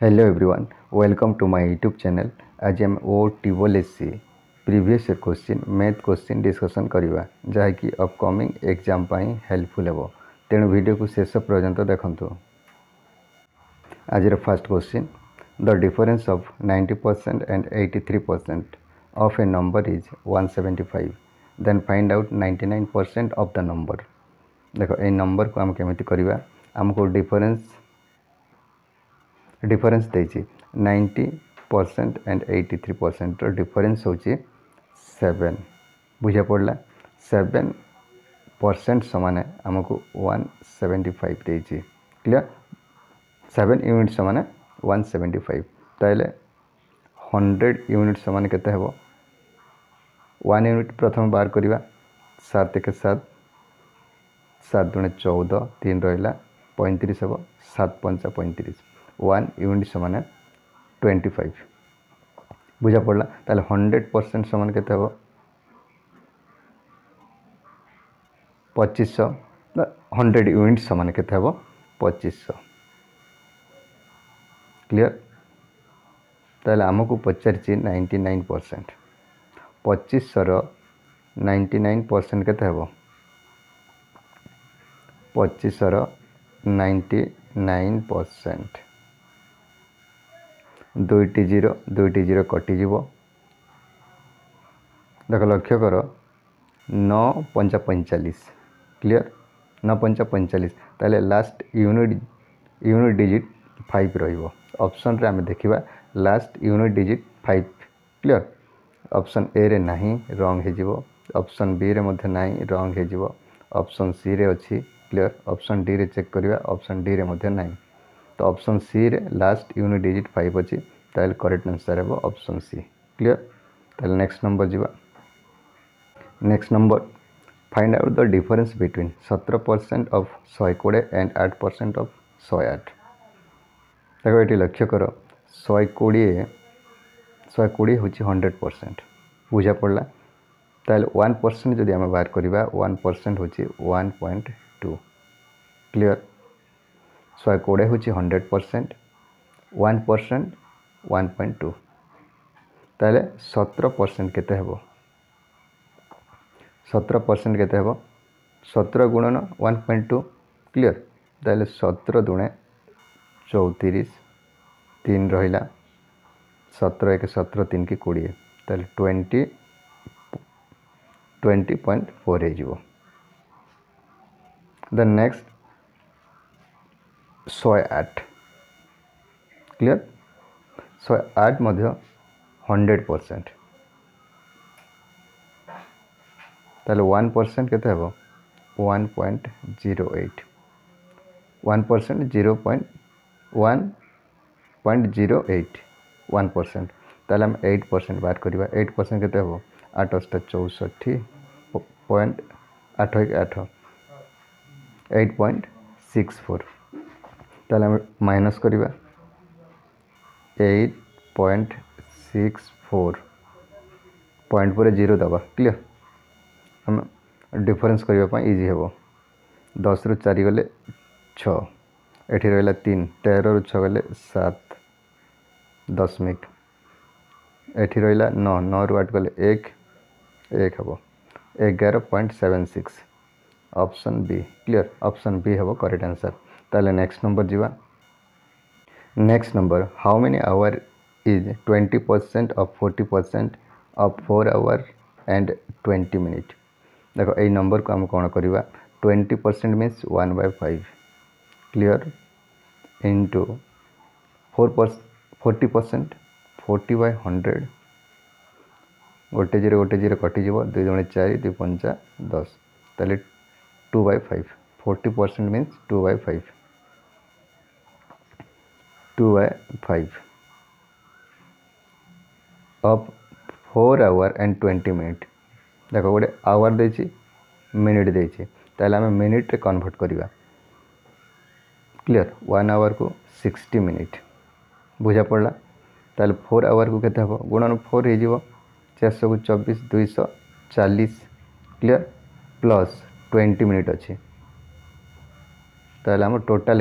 Hello everyone welcome to my YouTube channel आज आम O double S C previous question math question discussion करवा जहाँकि upcoming exam helpful हे तेणु video को शेष पर्यंत देखु आज first question the difference of 90 percent and 83 percent of a number is 175 then find out 99 percent of the number देख ये नंबर को आम केमी करवा आमको difference difference ninety percent and eighty three percent difference हूँ सेवेन बुझा पड़ा सेवेन परसेंट सामान आमको वन सेवेन्टी फाइव देती क्लीयर सेवेन यूनिट सामान one seventy five hundred unit सामान के वन यूनिट प्रथम बाहर करवा सात एक सात सात दुणे चौदह वन यूनिट सामान ट्वेंटी फाइव बुझा पड़ा ताल हंड्रेड परसेंट सामान के पचिश हंड्रेड यूनिट सामान के पचिश क्लीयर ताल आमको पचार नाइंटी नाइन परसेंट पचिश नाइंटी नाइन परसेंट के দুইটি জিরো দুইটি জিরো কটিযোগ দেখ লক্ষ্য কর ন পঞ্চা পঁয়তাল্লিশ ক্লিয়ার ন পঞ্চা পঁয়তাল্লিশ তাহলে last unit unit digit five রহব অপসনরে আমি দেখিবা last unit digit five clear option A রে না রং হয়ে অপসন বি রে মধ্যে না রং হয়ে অপসন সি রে অছি ক্লিয়ার অপসন ডি রে চেক করা অপসন ডি রে মধ্যে নাই তো ଅପସନ୍ ସିରେ ଲାଷ୍ଟ ୟୁନିଟ୍ ଡିଜିଟ୍ ଫାଇଭ୍ ଅଛି ତାହେଲେ କରେକ୍ଟ ଆନ୍ସର୍ ହେବ ଅପସନ୍ ସି କ୍ଲିଅର୍ ତାହେଲେ ନେକ୍ସଟ ନମ୍ବର ଯିବା। Next number find out the difference between ସତର ପରସେଣ୍ଟ ଅଫ୍ ଶହେ କୋଡ଼ିଏ ଆଣ୍ଡ ଆଠ ପରସେଣ୍ଟ ଅଫ୍ ଶହେ ଆଠ। ତାକୁ ଏଠି ଲକ୍ଷ୍ୟ କର ଶହେ କୋଡ଼ିଏ ଶହେ କୋଡ଼ିଏ ହେଉଛି ହଣ୍ଡ୍ରେଡ଼ ପରସେଣ୍ଟ ବୁଝା ପଡ଼ିଲା? ତାହେଲେ ୱାନ୍ ପରସେଣ୍ଟ ଯଦି ଆମେ ବାହାର କରିବା ୱାନ୍ ପରସେଣ୍ଟ ହେଉଛି ୱାନ୍ ପଏଣ୍ଟ ଟୁ କ୍ଲିଅର୍ ଶହେ କୋଡ଼ିଏ ହେଉଛି hundred percent one percent one point two ତାହେଲେ ସତର ପରସେଣ୍ଟ କେତେ ହେବ ସତର ପରସେଣ୍ଟ କେତେ ହେବ ସତର ଗୁଣନ ୱାନ୍ ପଏଣ୍ଟ ଟୁ କ୍ଲିଅର ତାହେଲେ ସତର ଦୁଣେ ଚଉତିରିଶ ତିନି ରହିଲା ସତର ଏକ ସତର ତିନି କି କୋଡ଼ିଏ ତାହେଲେ ଟ୍ୱେଣ୍ଟି ଟ୍ୱେଣ୍ଟି ପଏଣ୍ଟ ଫୋର୍ ହେଇଯିବ ଦ ନେକ୍ସଟ ଶହେ ଆଠ କ୍ଲିଅର୍ ଶହେ ଆଠ ମଧ୍ୟ ହଣ୍ଡ୍ରେଡ଼ ପରସେଣ୍ଟ ତାହେଲେ ୱାନ୍ ପରସେଣ୍ଟ କେତେ ହେବ one point zero eight one percent zero point one point zero eight one percent ତାହେଲେ ଆମେ ଏଇଟ୍ ପରସେଣ୍ଟ ବାହାର କରିବା ଏଇଟ୍ ପରସେଣ୍ଟ କେତେ ହେବ ଆଠ ଅଷ୍ଟା ଚଉଷଠି ପଏଣ୍ଟ ଆଠ ଏକ ଆଠ ଏଇଟ୍ ପଏଣ୍ଟ ସିକ୍ସ ଫୋର୍ ତାହେଲେ ଆମେ ମାଇନସ୍ କରିବା। Eight point six four point ପରେ ଜିରୋ ଦେବା। କ୍ଲିଅର୍ ଆମେ ଡିଫରେନ୍ସ କରିବା ପାଇଁ ଇଜି ହେବ। ଦଶରୁ ଚାରି ଗଲେ ଛଅ। ଏଠି ରହିଲା ତିନି। ତେରରୁ ଛଅ ଗଲେ ସାତ। ଦଶମିକ ଏଠି ରହିଲା ନଅ। ନଅରୁ ଆଠ ଗଲେ ଏକ। ଏକ ହେବ। ଏଗାର point seven six option B clear option B ହେବ କରେକ୍ଟ ଆନ୍ସର୍ ताले नेक्स्ट नंबर जीवा next number how many hour is twenty percent of forty percent of four hour and twenty minute देख यही नंबर को आम कौन करवा twenty percent means one by five clear into four forty percent forty by hundred गोटे zero गोटे zero कटिज दुई जन चार दुई पंचा दस तेल two by five forty percent means two by five two by five. Of four hour and twenty minute देख गोटे आवर दे मिनिट देते आम मिनिट्रे कन्वर्ट करवा। क्लीयर वन आवर को सिक्सटी मिनिट बुझा पड़ा ताल फोर आवर को केते गुणन फोर हो चारश को चौबीस दुईश चालीस। क्लीयर प्लस ट्वेंटी मिनिट अच्छी आम टोटाल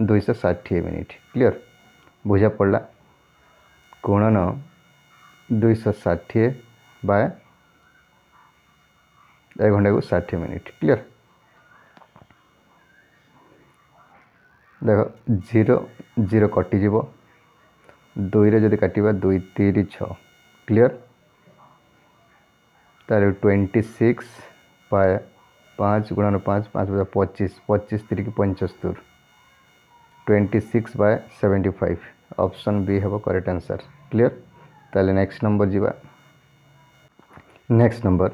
दुईश षाठी मिनिट। क्लीयर बुझा पड़ा गुणन दुई षाठी बाय एक घंटा को षाठी मिनिट। क्लीयर देख, ज़ीरो ज़ीरो कटिज दुई रि काटा दुई, तीन, छ। क्लियर तार ट्वेंटी सिक्स बाय पाँच गुणन पाँच पाँच पचीस पचीस तीर पंचस्तर twenty six by seventy five option ବି ହେବ କରେକ୍ଟ ଆନ୍ସର୍ କ୍ଲିଅର୍ ତାହେଲେ ନେକ୍ସଟ ନମ୍ବର ଯିବା next number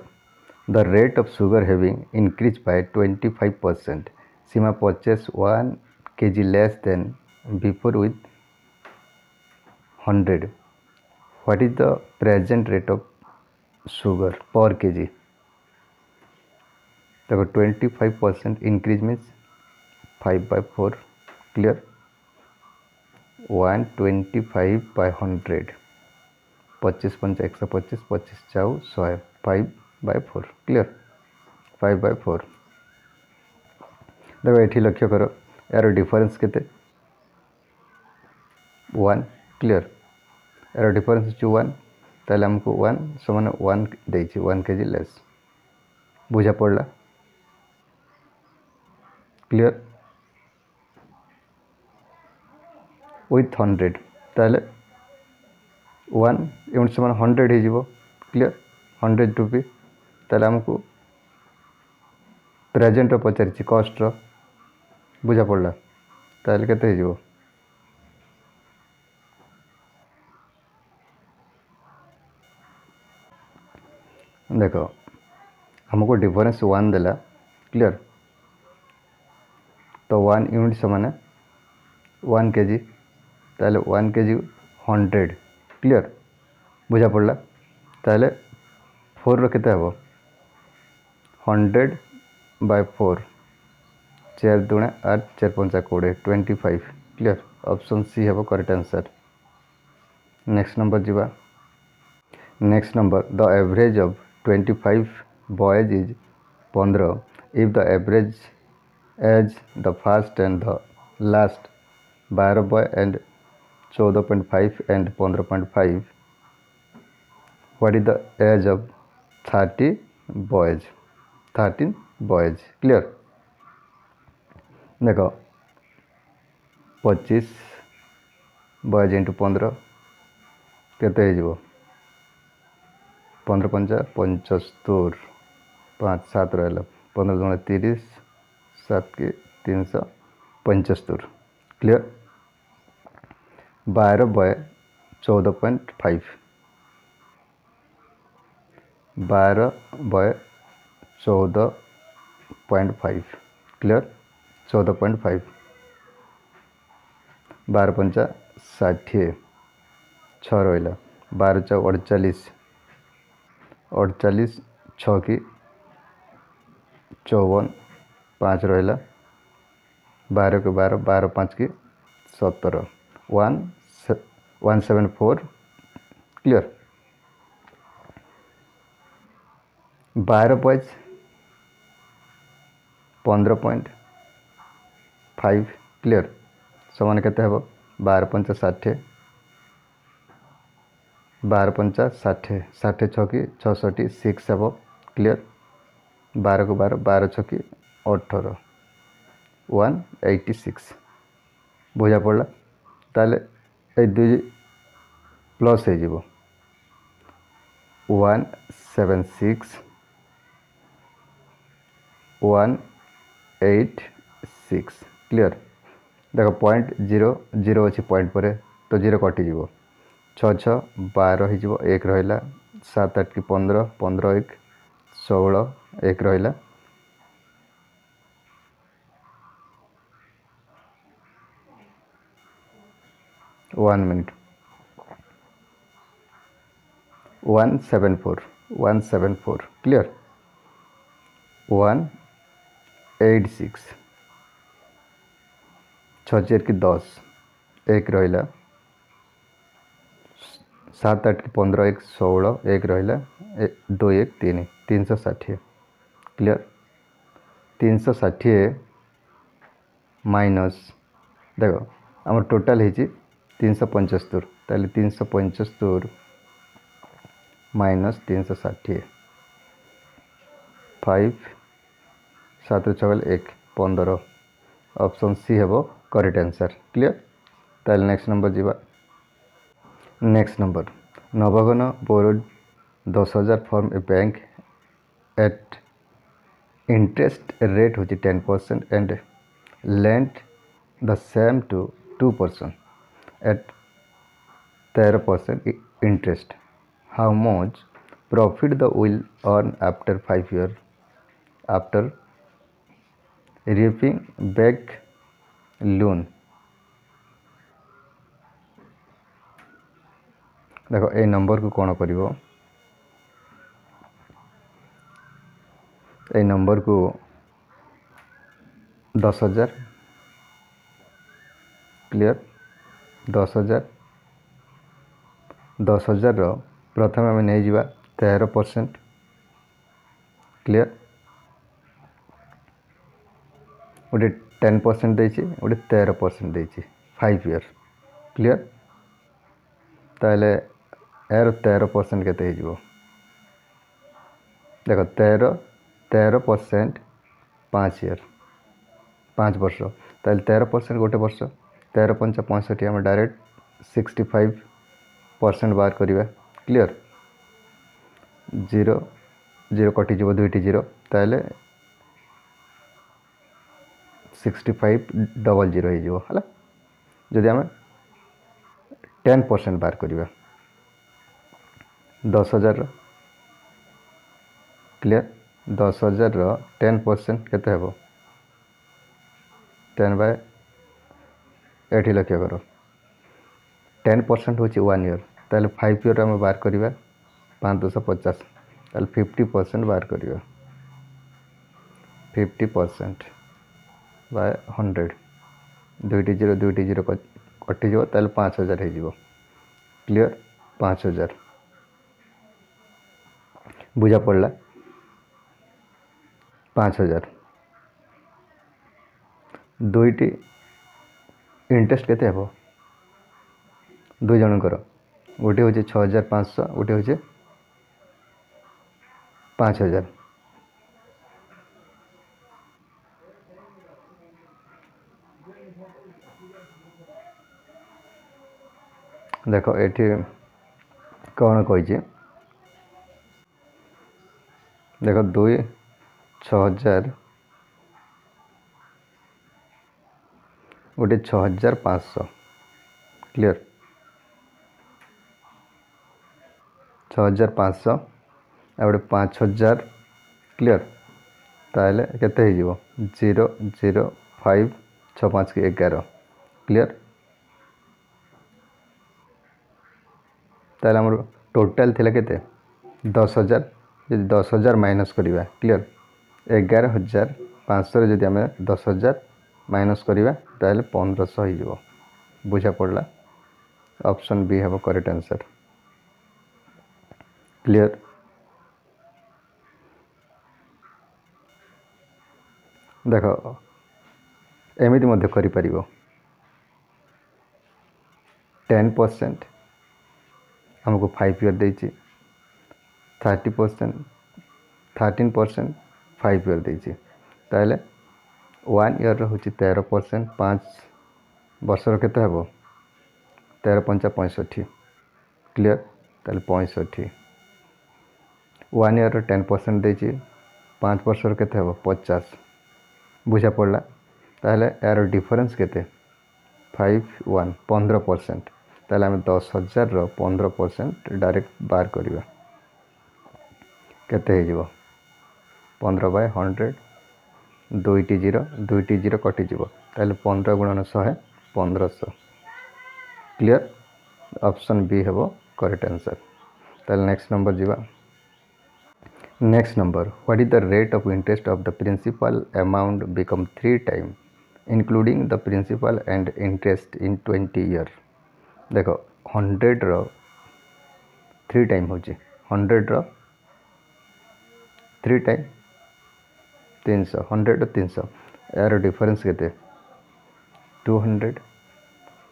the rate of sugar having increased by 25 percent Sima purchased 1 kg less than before with 100 what is the present rate of sugar per kg the 25 percent increase means 5 by 4 clear? 125 by 100 पच्चीस पंच एक सौ पच्चीस पच्चीस चाउ शहे five by four clear five by four देख ये लक्ष्य कर। यार डिफरेन्स के वन क्लीयर यार डिफरेन्स हो वन ताले आमको वन समान वन दे वन के जी लेस बुझा पड़ा क्लीयर विथ हंड्रेड ताले वन यूनिट समान हंड्रेड हो क्लीयर हंड्रेड रुपी ताले आमको प्रेजेंट पचार कस्टर बुझा पड़ा ताले के देख आमको डिफरेन्स वन देला क्लीयर तो वन यूनिट समान वन के जी ताले वन के जी हंड्रेड क्लीयर बुझा पड़ा ताले फोर रते हंड्रेड बाय फोर चार दुणे आठ, चार पंचा कोड़े twenty five clear option C हे करेक्ट आंसर नेक्स्ट नंबर जीवा. Next number the average of twenty five boys is पंद्रह if the average age the first and the last बारह बॉय एंड चौदह पॉइंट फाइव एंड पंद्रह point five what is the age of thirty boys thirteen boys clear देख पचीस boys into पंद्रह केते पंद्रह पंचा पंचस्तूर पाँच, सात रहा पंद्रह तीस, सात के तीन सौ पंचस्तूर क्लियर बारह बय चौदह पॉइंट फाइव। बारह बय चौदह पॉइंट फाइव। क्लियर? चौदह पॉइंट फाइव। बारह पंचा षाठी छ रहा बारह चौ अड़चालीस। अड़चालीस छ कि चौवन, पाँच रहा बारह के बारह बारह पाँच की सतर one one seven four clear बारह पॉइंट पंद्रह पॉइंट फाइव क्लियर समान के बार पंचा षाठे बार पंचा षाठे षाठे छकी छठी सिक्स हे क्लीयर बार को बार बार छकी अठर वन एट्टी सिक्स बुझा पड़ा তাহলে এই দুই প্লস হয়ে যাব। One seven six one eight six clear দেখো পয়েন্ট জিরো জিরো অছি পয়েন্ট পরে, তো জিরো কটিযোগ ছ ছ বার হয়ে যাব, এক রহলা, সাত আট কি পনেরো পনেরো, এক, ষোল, এক রহলা। One minute one seven four one seven four clear one eight six छचार की दस. एक रहा सात आठ की पंद्रह, एक षोह एक रहा दो एक तीन. तीन सौ षाठी क्लियर तीन सौ षाठी माइनस देख आम टोटाल हो तीन सौ पंचहत्तर तेल तीन सौ पंचहत्तर माइनस तीन सौ षाठी फाइव सात छगल एक पंदर ऑप्शन सी हे करेक्ट आंसर क्लियर ताल नेक्स्ट नंबर जीवा नेक्स्ट नंबर नवगन बोरोड दस हज़ार from a bank at interest rate हो ten percent and lend the same to two percent at 13% interest. How much profit the will earn after 5 years after repaying back loan. देखो ए number को कौन कर ए number को दस हज़ार क्लियर দশ হাজার। দশ হাজারর প্রথমে আমি নেইযা তের পরসেন্ট ক্লিয়ার গোটে টেন পরসেন্ট দিয়েছি গোটে তের পরসেন্ট দিয়েছি ফাইভ ইয়ার ক্লিয়ার তাহলে এর তের পরসেন্ট কেতে হয়ে যাব দেখ তের তের পরসেন্ট পাঁচ ইয়ার পাঁচ বর্ষ তাহলে তের পরসেন্ট গোটে বর্ষ ତେର ପଞ୍ଚା ପଞ୍ଚଷଠି ଆମେ ଡାଇରେକ୍ଟ ସିକ୍ସଟି ଫାଇଭ୍ ପରସେଣ୍ଟ ବାହାର କରିବା କ୍ଲିଅର ଜିରୋ ଜିରୋ କଟିଯିବ ଦୁଇଟି ଜିରୋ ତାହେଲେ ସିକ୍ସଟି ଫାଇଭ୍ ଡବଲ୍ ଜିରୋ ହେଇଯିବ ହେଲା ଯଦି ଆମେ ଟେନ୍ ପରସେଣ୍ଟ ବାହାର କରିବା ଦଶ ହଜାରର କ୍ଲିଅର ଦଶ ହଜାରର ଟେନ୍ ପରସେଣ୍ଟ କେତେ ହେବ ଟେନ୍ ବାଇ ଏଠି ଲକ୍ଷ୍ୟ କର। ଟେନ୍ ପରସେଣ୍ଟ ହେଉଛି ୱାନ୍ ଇୟର୍ ତାହେଲେ ଫାଇଭ୍ ଇୟର୍ ଆମେ ବାହାର କରିବା ପାଞ୍ଚ ଦଶ ପଚାଶ। ତାହେଲେ ଫିଫ୍ଟି ପରସେଣ୍ଟ ବାହାର କରିବା। ଫିଫ୍ଟି ପରସେଣ୍ଟ ବାଏ ହଣ୍ଡ୍ରେଡ଼ ଦୁଇଟି ଜିରୋ ଦୁଇଟି ଜିରୋ କଟିଯିବ ତାହେଲେ ପାଞ୍ଚ ହଜାର ହେଇଯିବ। କ୍ଲିଅର ପାଞ୍ଚ ହଜାର ବୁଝା ପଡ଼ିଲା? ପାଞ୍ଚ ହଜାର ଦୁଇଟି ଇଣ୍ଟରେଷ୍ଟ କେତେ ହେବ? ଦୁଇ ଜଣଙ୍କର। ଗୋଟିଏ ହେଉଛି ଛଅ ହଜାର ପାଞ୍ଚଶହ ଗୋଟିଏ ହେଉଛି ପାଞ୍ଚ ହଜାର ଦେଖ ଏଠି କ'ଣ କହିଛି? ଦେଖ ଦୁଇ ଛଅ ହଜାର ଗୋଟେ ଛଅ ହଜାର ପାଞ୍ଚଶହ କ୍ଲିଅର ଛଅ ହଜାର ପାଞ୍ଚଶହ ଆଉ ଗୋଟେ ପାଞ୍ଚ ହଜାର। କ୍ଲିଅର ତାହେଲେ କେତେ ହେଇଯିବ? ଜିରୋ ଜିରୋ ଫାଇଭ ଛଅ ପାଞ୍ଚ କି ଏଗାର। କ୍ଲିଅର ତାହେଲେ ଆମର ଟୋଟାଲ ଥିଲା କେତେ? ଦଶ ହଜାର। ଯଦି ଦଶ ହଜାର ମାଇନସ୍ କରିବା କ୍ଲିଅର ଏଗାର ହଜାର ପାଞ୍ଚଶହରେ ଯଦି ଆମେ ଦଶ ହଜାର মাইনস করা তাহলে পনেরোশো হয়ে বুঝা পড়লা? অপশন বি হব করেক্ট আনসার ক্লিয়ার দেখ, এমিতি মধ্যে করিপারিব টেন পরসেন্ট আমাকে ফাইভ ইয়ার দিয়েছি thirty percent thirteen percent five year দিয়েছি তাহলে ୱାନ୍ ଇୟର୍ର ହେଉଛି ତେର ପରସେଣ୍ଟ ପାଞ୍ଚ ବର୍ଷର କେତେ ହେବ? ତେର ପଞ୍ଚା ପଞ୍ଚଷଠି। କ୍ଲିଅର୍ ତାହେଲେ ପଞ୍ଚଷଠି। ୱାନ୍ ଇୟର୍ର ଟେନ୍ ପରସେଣ୍ଟ ଦେଇଛି। ପାଞ୍ଚ ବର୍ଷର କେତେ ହେବ? ପଚାଶ। ବୁଝା ପଡ଼ିଲା? ତାହେଲେ ଏହାର ଡିଫରେନ୍ସ କେତେ? ଫାଇଭ୍ ୱାନ୍ ପନ୍ଦର ପରସେଣ୍ଟ ତାହେଲେ ଆମେ ଦଶ ହଜାରର ପନ୍ଦର ପରସେଣ୍ଟ ଡାଇରେକ୍ଟ ବାହାର କରିବା। କେତେ ହେଇଯିବ? ପନ୍ଦର ବାଇ ହଣ୍ଡ୍ରେଡ଼ दुईट ज़ीरो दुईट ज़ीरो कटिजी तेल पंद्रह गुणन शहे पंद्रह क्लीयर अपसन बी हे करेक्ट आंसर तेल नेक्स्ट नंबर जीवा next number what is the rate of interest of the principal amount become three time including the principal and interest in twenty year देख हंड्रेड रि time हो hundred three time three time ତିନିଶହ ହଣ୍ଡ୍ରେଡ଼ର ତିନିଶହ ଏହାର difference କେତେ two hundred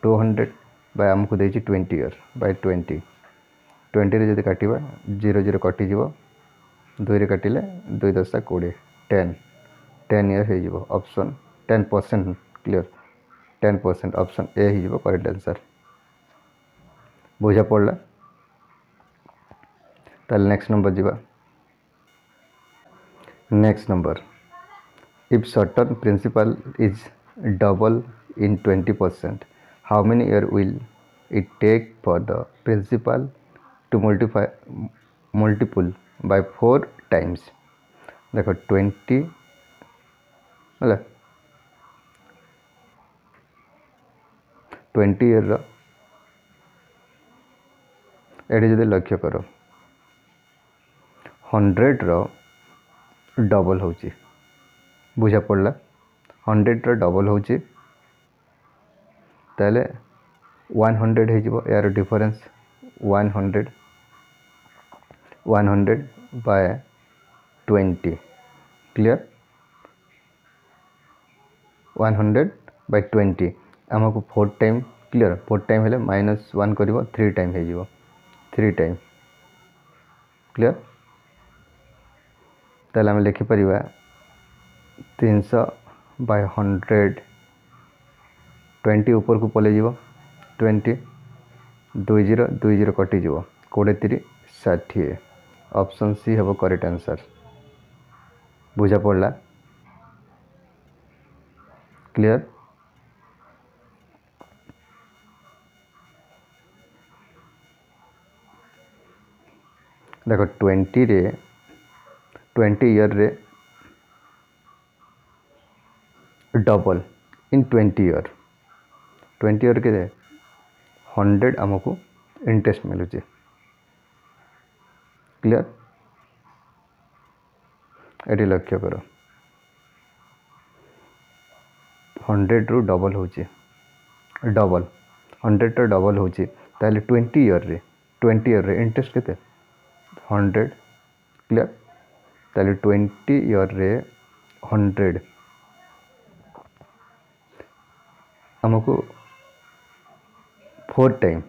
two hundred by ଆମକୁ ଦେଇଛି ଟ୍ୱେଣ୍ଟି ଇୟର୍ ବାଇ ଟ୍ୱେଣ୍ଟି ଟ୍ୱେଣ୍ଟିରେ ଯଦି କାଟିବା ଜିରୋ ଜିରୋ କଟିଯିବ ଦୁଇରେ କାଟିଲେ ଦୁଇ ଦଶା କୋଡ଼ିଏ ଟେନ୍ ଟେନ୍ ଇୟର୍ ହେଇଯିବ option ten percent clear ten percent option A ହେଇଯିବ କରେକ୍ଟ ଆନ୍ସର୍ ବୁଝା ପଡ଼ିଲା ତାହେଲେ ନେକ୍ସଟ ନମ୍ବର ଯିବା next number if certain principal is double in 20 percent how many year will it take for the principal to multiply multiple by 4 times देखो 20 ହେଲା twenty ଇୟର୍ର ଏଠି ଯଦି ଲକ୍ଷ୍ୟ କର ହଣ୍ଡ୍ରେଡ଼ର ଡବଲ୍ ହେଉଛି ବୁଝା ପଡ଼ିଲା ହଣ୍ଡ୍ରେଡ଼ର ଡବଲ୍ ହେଉଛି ତାହେଲେ ୱାନ୍ ହଣ୍ଡ୍ରେଡ଼ ହେଇଯିବ ଏହାର difference one hundred one hundred by twenty clear one hundred by twenty ଆମକୁ four time clear four time ହେଲେ ମାଇନସ୍ ୱାନ୍ କରିବ ଥ୍ରୀ ଟାଇମ୍ ହେଇଯିବ ଥ୍ରୀ ଟାଇମ୍ କ୍ଲିଅର୍ ତାହେଲେ ଆମେ ଲେଖିପାରିବା तीन सौ बाय हंड्रेड ट्वेंटी ऊपर को पलि ट्वेंटी दुई जीरो दुई जीरो कटिज कोड़े तीर षाठी ऑप्शन सी हे करेक्ट आंसर बुझा पड़ा क्लियर देख ट्वेंटी रे ट्वेंटी इयर रे ଦେଖ ଟ୍ୱେଣ୍ଟିରେ twenty ଇୟର୍ରେ double in twenty year twenty year କେତେ ହଣ୍ଡ୍ରେଡ଼ ଆମକୁ ଇଣ୍ଟରେଷ୍ଟ ମିଳୁଛି କ୍ଲିଅର୍ ଏଠି ଲକ୍ଷ୍ୟ କର ହଣ୍ଡ୍ରେଡ଼ରୁ ଡବଲ୍ ହେଉଛି ଡବଲ୍ ହଣ୍ଡ୍ରେଡ଼ର ଡବଲ୍ ହେଉଛି ତାହେଲେ ଟ୍ୱେଣ୍ଟି ଇୟର୍ରେ ଟ୍ୱେଣ୍ଟି ଇୟର୍ରେ ଇଣ୍ଟରେଷ୍ଟ କେତେ ହଣ୍ଡ୍ରେଡ଼ କ୍ଲିଅର୍ ତାହେଲେ ଟ୍ୱେଣ୍ଟି ଇୟର୍ରେ ହଣ୍ଡ୍ରେଡ଼ ଆମକୁ ଫୋର୍ ଟାଇମ୍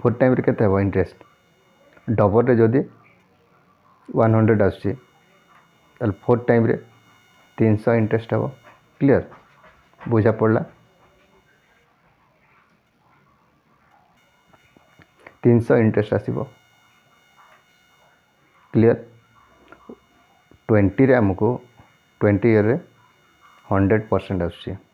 ଫୋର୍ ଟାଇମ୍ରେ କେତେ ହେବ ଇଣ୍ଟରେଷ୍ଟ ଡବଲ୍ରେ ଯଦି ୱାନ୍ ହଣ୍ଡ୍ରେଡ଼ ଆସୁଛି ତାହେଲେ ଫୋର୍ ଟାଇମ୍ରେ ତିନିଶହ ଇଣ୍ଟରେଷ୍ଟ ହେବ। କ୍ଲିଅର୍ ବୁଝା ପଡ଼ିଲା? ତିନିଶହ ଇଣ୍ଟରେଷ୍ଟ ଆସିବ। କ୍ଲିଅର୍ ଟ୍ୱେଣ୍ଟିରେ ଆମକୁ ଟ୍ୱେଣ୍ଟି ଇୟର୍ରେ ହଣ୍ଡ୍ରେଡ଼ ପରସେଣ୍ଟ ଆସୁଛି।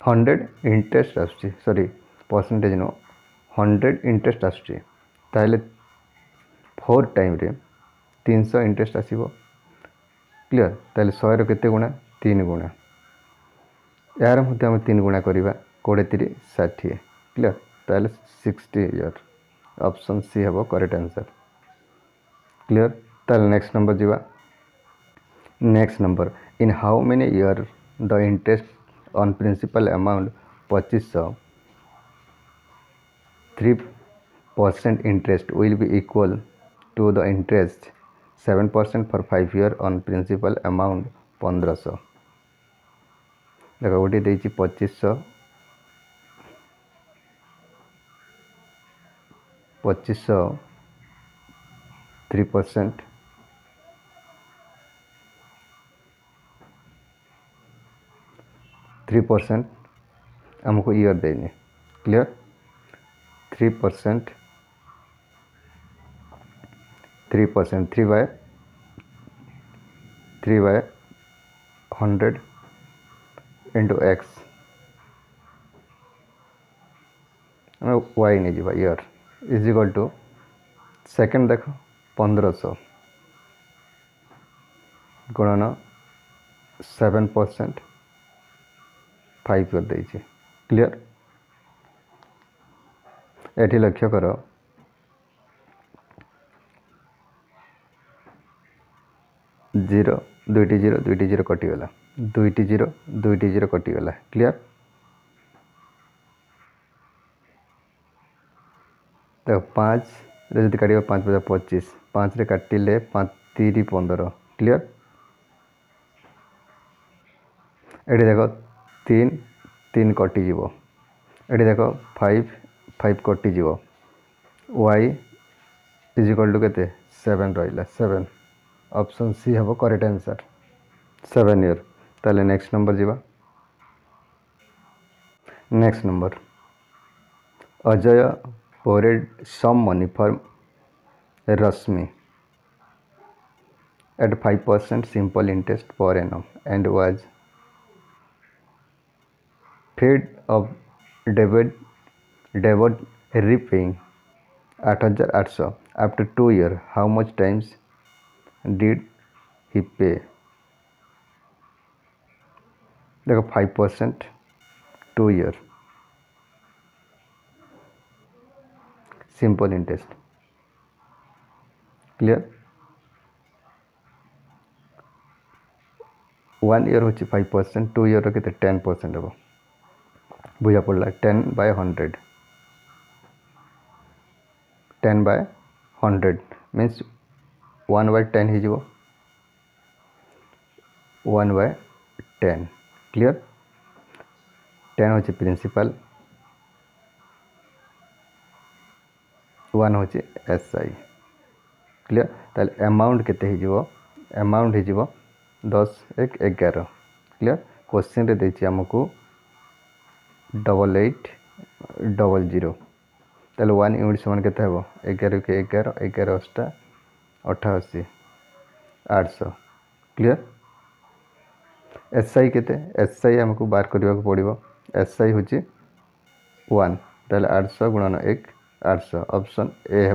ହଣ୍ଡ୍ରେଡ଼ ଇଣ୍ଟରେଷ୍ଟ ଆସୁଛି ସରି ପରସେଣ୍ଟେଜ୍ ନୁହଁ ହଣ୍ଡ୍ରେଡ଼ ଇଣ୍ଟରେଷ୍ଟ ଆସୁଛି ତାହେଲେ ଫୋର୍ ଟାଇମ୍ରେ ତିନିଶହ ଇଣ୍ଟରେଷ୍ଟ ଆସିବ କ୍ଲିଅର୍ ତାହେଲେ ଶହେର କେତେ ଗୁଣା ତିନି ଗୁଣା ଏହାର ମଧ୍ୟ ଆମେ ତିନି ଗୁଣା କରିବା କୋଡ଼ିଏ ତିରି ଷାଠିଏ କ୍ଲିଅର୍ ତାହେଲେ ସିକ୍ସଟି ଇୟର୍ ଅପସନ୍ ସି ହେବ କରେକ୍ଟ ଆନ୍ସର୍ କ୍ଲିଅର୍ ତାହେଲେ ନେକ୍ସଟ ନମ୍ବର ଯିବା next number in how many year the interest on principal amount पच्चीस सौ three percent interest will be equal to the interest seven percent for five year on principal amount पंद्रह सौ। देख गोटे दे पचीस सौ। पचीस सौ थ्री परसेंट थ्री परसेंट आमको इयर देने clear three percent three percent three by three by hundred into X Y नहीं जा year is equal to second देख, पंद्रह गुणन सेवेन परसेंट फाइव कर देचे क्लियर ये लक्ष्य कर जीरो दुईट जीरो दुईट जीरो कटिगला दुईट जीरो दुईट जीरो कटिगला क्लीयर देख पाँच जब काट पाँच पचास पचिश पाँच काटिले पाँच तीन पंदर क्लीयर ये देख ତିନି କଟିଯିବ ଏଠି ଦେଖ ଫାଇଭ୍ ଫାଇଭ୍ କଟିଯିବ ୱାଇ ଇଜ୍ ଇକ୍ୱାଲ୍ ଟୁ କେତେ ସେଭେନ୍ ରହିଲା ସେଭେନ୍ ଅପସନ୍ ସି ହେବ କରେକ୍ଟ ଆନ୍ସର୍ ସେଭେନ୍ ଇୟର୍ ତାହେଲେ ନେକ୍ସଟ ନମ୍ବର ଯିବା next number Ajay borrowed some money from Rasmi at 5% simple interest per annum and was paid of debit debit repaying 8800 after 2 years how much times did he pay देखो 5% 2 year simple interest clear one year हूँ five percent two year के ten percent हम बुझा पड़ा ten by hundred ten by hundred means one by ten हो one by ten clear ten हूँ principal one हूँ S I clear ताल amount के अमाउंट हो दस एक एगार क्लीयर क्वेश्चन रे आमको डबल एट डबल ज़ीरो ताल वन यूनिट समान के एगार एगार एगार अष्टा अठाशी आठश क्लीयर एस आई के एस आई आमको बार करने को पड़ो एस आई हूँ वन ताल आठश गुणन एक आठश ऑप्शन ए